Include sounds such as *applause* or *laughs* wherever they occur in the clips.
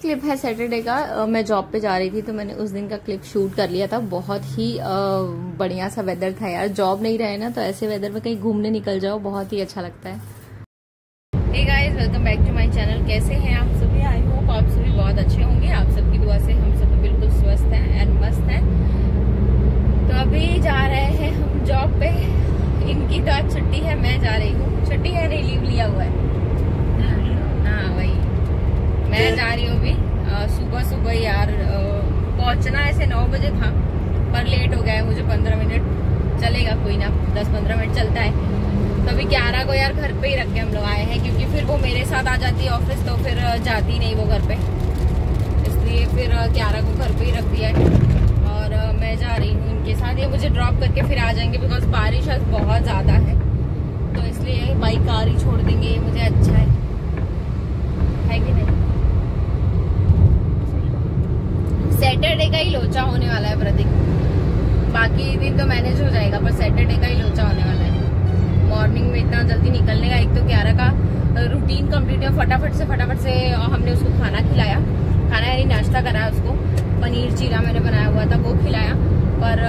Clip है Saturday का। मैं जॉब पे जा रही थी तो मैंने उस दिन का क्लिप शूट कर लिया था। बहुत ही बढ़िया सा वेदर था यार। जॉब नहीं रहे ना तो ऐसे वेदर में कहीं घूमने निकल जाओ। बहुत ही अच्छा लगता है। Guys welcome back to my channel कैसे हैं आप सभी? आई होप आप सभी बहुत अच्छे होंगे। आप सबकी दुआ से हम सब बिल्कुल स्वस्थ हैं एंड मस्त हैं। तो अभी जा रहे हैं हम जॉब पे। इनकी तो छुट्टी है, मैं जा रही हूँ। छुट्टी है नहीं लीव लिया हुआ है। मैं जा रही हूँ अभी। सुबह सुबह यार पहुँचना ऐसे नौ बजे था पर लेट हो गया है मुझे पंद्रह मिनट। चलेगा कोई ना दस पंद्रह मिनट चलता है। तो अभी ग्यारह को यार घर पे ही रख के हम लोग आए हैं क्योंकि फिर वो मेरे साथ आ जाती है ऑफ़िस तो फिर जाती नहीं वो घर पे। इसलिए फिर ग्यारह को घर पे ही रख दिया है। और मैं जा रही हूँ उनके साथ। ये मुझे ड्रॉप करके फिर आ जाएँगे बिकॉज़ बारिश आज बहुत ज़्यादा है। तो इसलिए बाइक कार ही छोड़ देंगे ये मुझे अच्छा है। है कि नहीं? सैटरडे का ही लोचा होने वाला है प्रतीक। बाकी दिन तो मैनेज हो जाएगा, पर सैटरडे का ही लोचा होने वाला है। मॉर्निंग में इतना जल्दी निकलने का, एक तो ग्यारह का रूटीन कंप्लीट है, फटाफट से फटाफट से हमने उसको खाना खिलाया। खाना यानी नाश्ता कराया उसको। पनीर चीला मैंने बनाया हुआ था, वो खिलाया। पर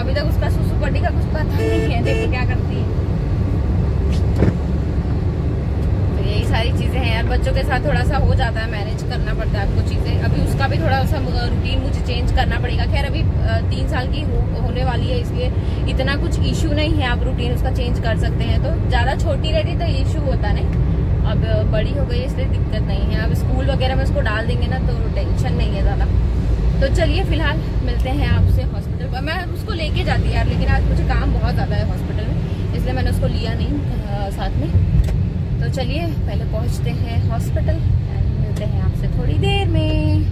अभी तक उसका सुसु का कुछ पता नहीं है, देखो क्या करती है। सारी चीज़ें हैं यार। बच्चों के साथ थोड़ा सा हो जाता है मैनेज करना पड़ता है आपको चीज़ें। अभी उसका भी थोड़ा सा रूटीन मुझे चेंज करना पड़ेगा। खैर अभी तीन साल की हो, होने वाली है इसलिए इतना कुछ इशू नहीं है आप रूटीन उसका चेंज कर सकते हैं। तो ज़्यादा छोटी रहती तो इशू होता नहीं। अब बड़ी हो गई इसलिए दिक्कत नहीं है। अब स्कूल वगैरह में उसको डाल देंगे ना तो टेंशन नहीं है ज़्यादा। तो चलिए फ़िलहाल मिलते हैं आपसे हॉस्पिटल पर। मैं उसको लेके जाती यार लेकिन आज मुझे काम बहुत ज़्यादा है हॉस्पिटल में इसलिए मैंने उसको लिया नहीं साथ में। तो चलिए, पहले पहुँचते हैं हॉस्पिटल मिलते हैं आपसे थोड़ी देर में।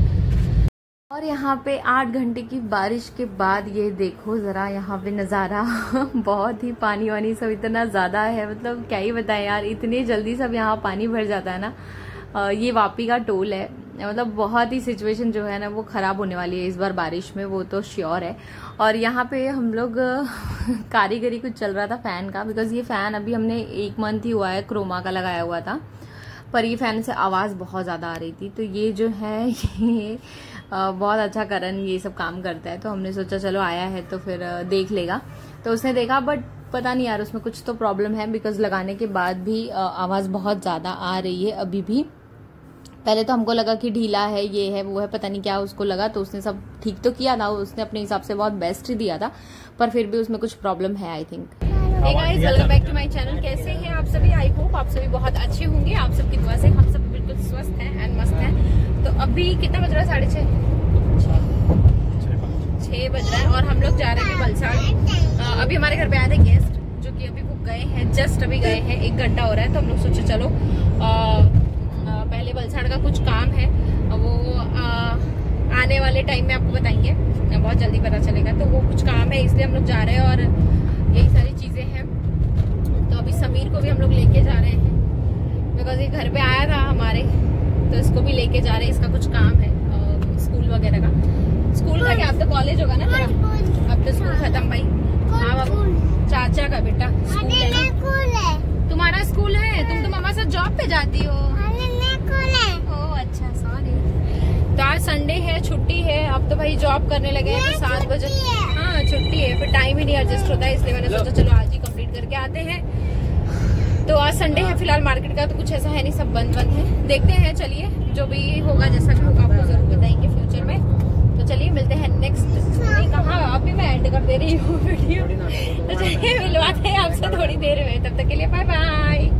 और यहाँ पे आठ घंटे की बारिश के बाद ये देखो ज़रा यहाँ पे नज़ारा। *laughs* बहुत ही पानी वानी सब इतना ज़्यादा है मतलब क्या ही बताएँ यार, इतने जल्दी सब यहाँ पानी भर जाता है ना। ये वापी का टोल है। मतलब बहुत ही सिचुएशन जो है ना, वो ख़राब होने वाली है इस बार बारिश में, वो तो श्योर है। और यहाँ पे हम लोग, *laughs* कारीगरी कुछ चल रहा था फ़ैन का बिकॉज़ ये फ़ैन अभी हमने एक मंथ ही हुआ है क्रोमा का लगाया हुआ था, पर ये फ़ैन से आवाज़ बहुत ज़्यादा आ रही थी। तो ये जो है, *laughs* ये बहुत अच्छा करण ये सब काम करता है तो हमने सोचा चलो आया है तो फिर देख लेगा। तो उसने देखा बट पता नहीं यार, उसमें कुछ तो प्रॉब्लम है बिकॉज़ लगाने के बाद भी आवाज़ बहुत ज़्यादा आ रही है अभी भी। पहले तो हमको लगा कि ढीला है, ये है, वो है, पता नहीं क्या उसको लगा तो उसने सब ठीक तो किया था उसने अपने हिसाब से बहुत बेस्ट ही दिया था, पर फिर भी उसमें कुछ प्रॉब्लम है I think welcome back to my channel कैसे हैं आप सभी? आई होप आप सभी बहुत अच्छे होंगे। आप सबकी दुआ से हम सब बिल्कुल स्वस्थ हैं एंड मस्त हैं। तो अभी कितना बज रहा है? साढ़े छह? छह बज रहा है और हम लोग जा रहे हैं वलसाड़ अभी हमारे घर पे आए थे गेस्ट जो कि अभी वो गए हैं जस्ट अभी गए हैं, एक घंटा हो रहा है तो हम लोग सोचे चलो पहले वलसाड़ का कुछ काम है वो आ, आने वाले टाइम में आपको बताएँगे। बहुत जल्दी पता चलेगा। तो वो कुछ काम है इसलिए हम लोग जा रहे हैं और यही सारी चीज़ें हैं। तो अभी समीर को भी हम लोग लेके जा रहे हैं। बिकॉज़ ये घर पे आया था हमारे तो इसको भी लेके जा रहे हैं। इसका कुछ काम है स्कूल वगैरह का। स्कूल का क्या? अब तो कॉलेज होगा ना तेरा? अब तो स्कूल खत्म भाई। हाँ चाचा का बेटा स्कूल है तुम्हारा स्कूल है? तुम तो मामा साथ जॉब पे जाती हो। सॉरी तो आज संडे है छुट्टी है अब तो भाई जॉब करने लगे हैं तो सात बजे हाँ। छुट्टी है फिर टाइम ही नहीं एडजस्ट होता है इसलिए मैंने सोचा चलो आज ही कंप्लीट करके आते हैं। तो आज संडे है फ़िलहाल मार्केट का तो कुछ ऐसा है नहीं सब बंद बंद है। देखते हैं चलिए जो भी होगा जैसा भी होगा आपको ज़रूर बताएँगे फ्यूचर में। तो चलिए मिलते हैं नेक्स्ट नहीं कहा? अभी मैं एंड कर दे रही हूँ वीडियो तो चलिए मिलवाते हैं आपसे थोड़ी देर में तब तक के लिए बाय बाय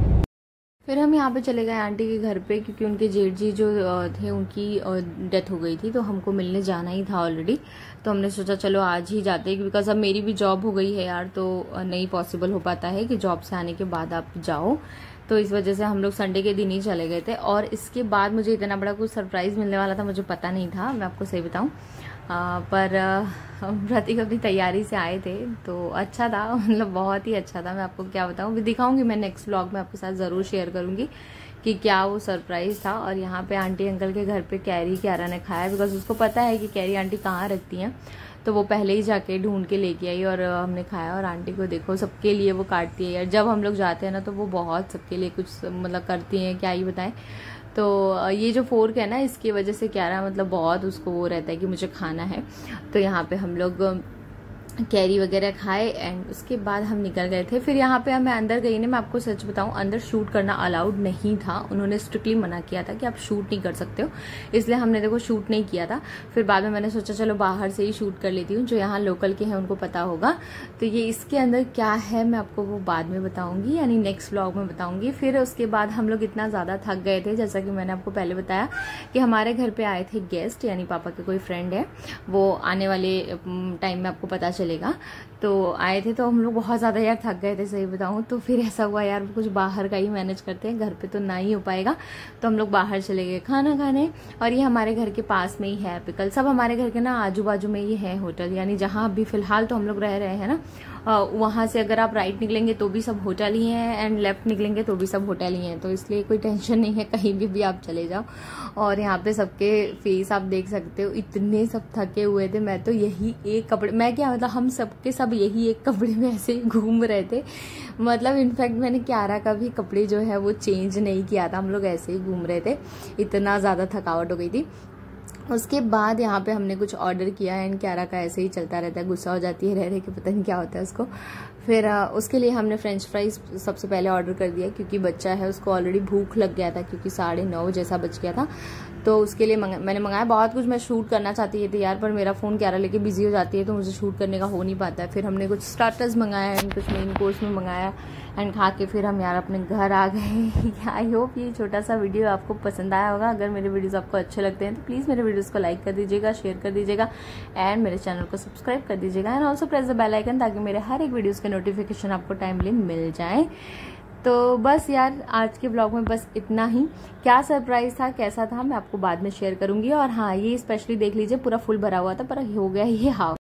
फिर हम यहाँ पे चले गए आंटी के घर पे, क्योंकि उनके जेठ जी जो थे, उनकी डेथ हो गई थी तो हमको मिलने जाना ही था ऑलरेडी तो हमने सोचा, चलो, आज ही जाते हैं बिकॉज़ अब मेरी भी जॉब हो गई है यार तो नहीं पॉसिबल हो पाता है कि जॉब से आने के बाद आप जाओ। तो इस वजह से हम लोग संडे के दिन ही चले गए थे। और इसके बाद मुझे इतना बड़ा कुछ सरप्राइज़ मिलने वाला था, मुझे पता नहीं था। मैं आपको सही बताऊँ। पर प्रतीक अपनी तैयारी से आए थे तो अच्छा था *laughs* मतलब बहुत ही अच्छा था, मैं आपको क्या बताऊँ, दिखाऊँगी मैं नेक्स्ट ब्लॉग में आपके साथ ज़रूर शेयर करूँगी। कि क्या वो सरप्राइज़ था और यहाँ पे आंटी अंकल के घर पे कैरी क्यारा ने खाया बिकॉज़ उसको पता है कि कैरी आंटी कहाँ रखती हैं। तो वो पहले ही जाके ढूंढ के लेके आई और हमने खाया और आंटी को देखो सबके लिए वो काटती है। यार जब हम लोग जाते हैं ना तो वो बहुत सबके लिए कुछ मतलब करती हैं, क्या ही बताएँ। तो ये जो फोर्क है ना, इसकी वजह से क्यारा मतलब बहुत उसको वो रहता है कि मुझे खाना है। तो यहाँ पे हम लोग कैरी वगैरह खाए एंड उसके बाद हम निकल गए थे। फिर यहाँ पे मैं अंदर गई ना, मैं आपको सच बताऊँ, अंदर शूट करना अलाउड नहीं था। उन्होंने स्ट्रिक्टली मना किया था कि आप शूट नहीं कर सकते हो। इसलिए हमने देखो शूट नहीं किया था। फिर बाद में मैंने सोचा, चलो बाहर से ही शूट कर लेती हूँ, जो यहाँ लोकल के हैं, उनको पता होगा। तो ये इसके अंदर क्या है, मैं आपको वो बाद में बताऊँगी, यानी नेक्स्ट ब्लॉग में बताऊँगी। फिर उसके बाद हम लोग इतना ज़्यादा थक गए थे, जैसा कि मैंने आपको पहले बताया कि हमारे घर पर आए थे गेस्ट यानी पापा के कोई फ्रेंड है। वो आने वाले टाइम में आपको पता चले चलेगा। तो आए थे तो हम लोग बहुत ज़्यादा यार थक गए थे, सही बताऊँ। तो फिर ऐसा हुआ यार, कुछ बाहर का ही मैनेज करते हैं, घर पे तो ना ही हो पाएगा। तो हम लोग बाहर चले गए खाना खाने। और ये हमारे घर के पास में ही है पिकल सब हमारे घर के ना आजू बाजू में ही है होटल। यानी जहाँ अभी फ़िलहाल तो हम लोग रह रहे हैं ना वहाँ से अगर आप राइट निकलेंगे तो भी सब होटल ही हैं एंड लेफ़्ट निकलेंगे तो भी सब होटल ही हैं। तो इसलिए कोई टेंशन नहीं है, कहीं भी भी आप चले जाओ। और यहाँ पे सबके फेस आप देख सकते हो, इतने सब थके हुए थे। मैं तो यही एक कपड़े, मैं क्या मतलब हम सबके सब यही एक कपड़े में ऐसे ही घूम रहे थे। मतलब इनफैक्ट मैंने क्यारा का भी कपड़े जो है वो चेंज नहीं किया था, हम लोग ऐसे ही घूम रहे थे। इतना ज़्यादा थकावट हो गई थी। उसके बाद यहाँ पे हमने कुछ ऑर्डर किया है एंड क्यारा का ऐसे ही चलता रहता है, गुस्सा हो जाती है, रह रहे कि पता नहीं क्या होता है उसको। फिर उसके लिए हमने फ्रेंच फ्राइज सबसे पहले ऑर्डर कर दिया क्योंकि बच्चा है, उसको ऑलरेडी भूख लग गया था क्योंकि साढ़े नौ जैसा बच गया था। तो उसके लिए मैंने मंगाया, बहुत कुछ मैं शूट करना चाहती थी यार, पर मेरा फ़ोन क्यारा लेके बिज़ी हो जाती है तो मुझे शूट करने का हो नहीं पाता है। फिर हमने कुछ स्टार्टर्स मंगाया एंड कुछ मेन कोर्स में मंगाया। एंड खा के फिर हम यार अपने घर आ गए। *laughs* आई होप ये छोटा सा वीडियो आपको पसंद आया होगा। अगर मेरे वीडियोस आपको अच्छे लगते हैं तो प्लीज़ मेरे वीडियोस को लाइक कर दीजिएगा शेयर कर दीजिएगा एंड मेरे चैनल को सब्सक्राइब कर दीजिएगा। And also press the bell icon ताकि मेरे हर एक वीडियोज़ के नोटिफिकेशन आपको टाइमली मिल जाए। तो बस यार, आज के ब्लॉग में बस इतना ही। क्या सरप्राइज़ था, कैसा था, मैं आपको बाद में शेयर करूँगी। और हाँ ये स्पेशली देख लीजिए, पूरा फुल भरा हुआ था, पर हो गया ये हाफ़